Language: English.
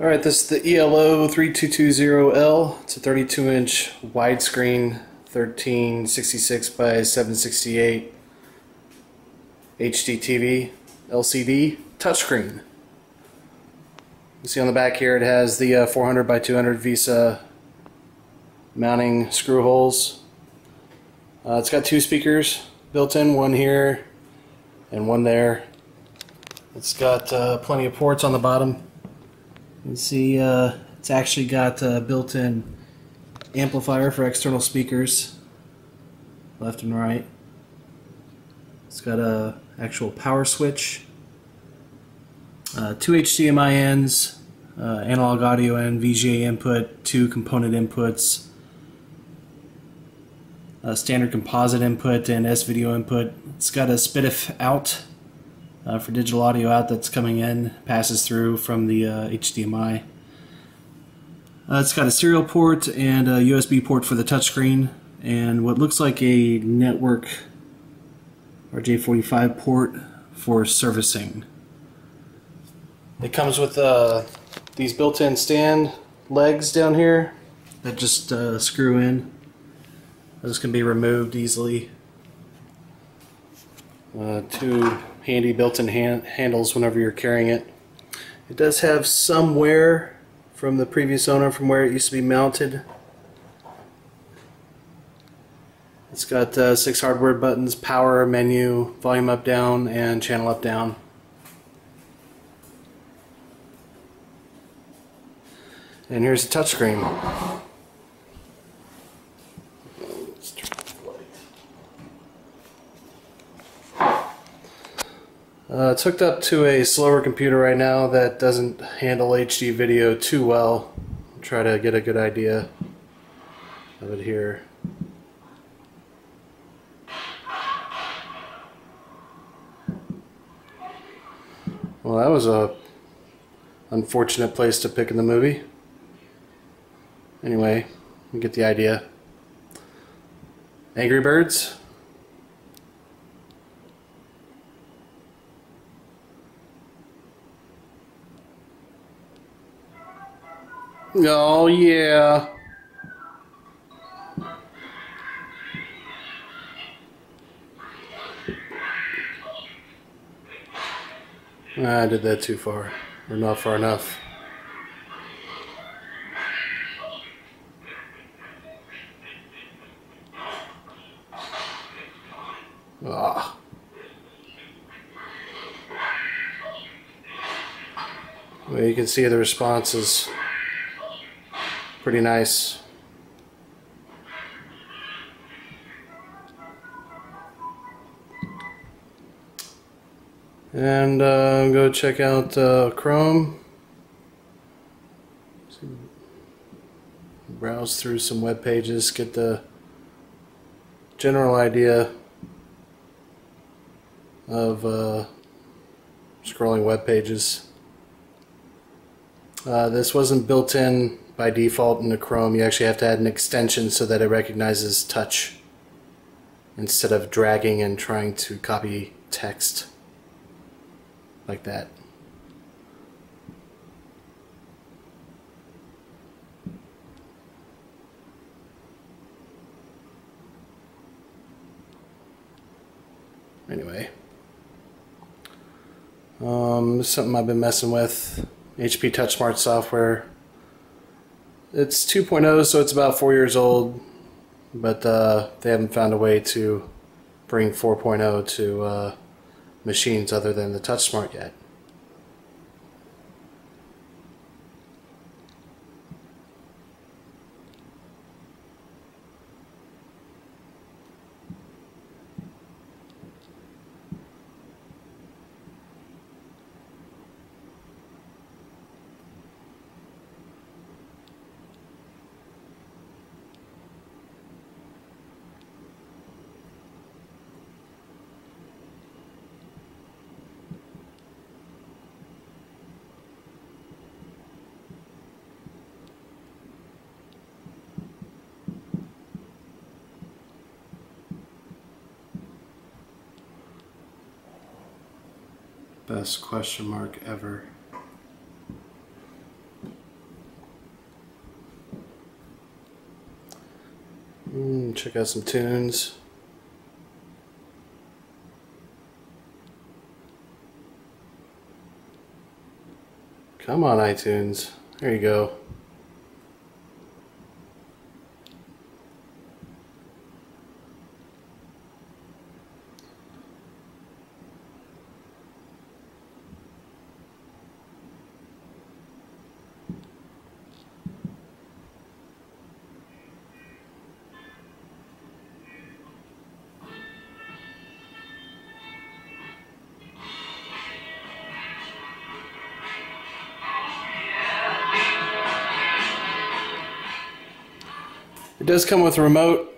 Alright, this is the ELO 3220L. It's a 32 inch widescreen 1366 by 768 HD TV LCD touchscreen. You see on the back here it has the uh, 400 by 200 VESA mounting screw holes. Uh, it's got two speakers built in, one here and one there. It's got uh, plenty of ports on the bottom. You see uh, it's actually got a built-in amplifier for external speakers, left and right. It's got a actual power switch, uh, two HDMI ends, uh, analog audio and VGA input, two component inputs, standard composite input and S-video input. It's got a SPDIF out uh, for digital audio out that's coming in, passes through from the uh, HDMI. Uh, it's got a serial port and a USB port for the touchscreen, and what looks like a network RJ45 port for servicing. It comes with uh, these built-in stand legs down here that just uh, screw in. Those can be removed easily. Uh, two handy built-in hand handles whenever you're carrying it. It does have some wear from the previous owner from where it used to be mounted. It's got uh, six hardware buttons, power, menu, volume up, down, and channel up, down. And here's the touchscreen. Uh, it's hooked up to a slower computer right now that doesn't handle HD video too well. I'll try to get a good idea of it here. Well, that was a unfortunate place to pick in the movie. Anyway, you get the idea. Angry Birds. Oh, yeah. I did that too far, or not far enough. Ah. Well, you can see the responses pretty nice. And uh, go check out uh, Chrome. Browse through some web pages, get the general idea of uh, scrolling web pages. Uh, this wasn't built in by default in the Chrome, you actually have to add an extension so that it recognizes touch instead of dragging and trying to copy text like that. Anyway, um, something I've been messing with. HP TouchSmart software it's 2.0, so it's about four years old, but uh, they haven't found a way to bring 4.0 to uh, machines other than the TouchSmart yet. best question mark ever. Mm, check out some tunes. Come on, iTunes. There you go. Does come with a remote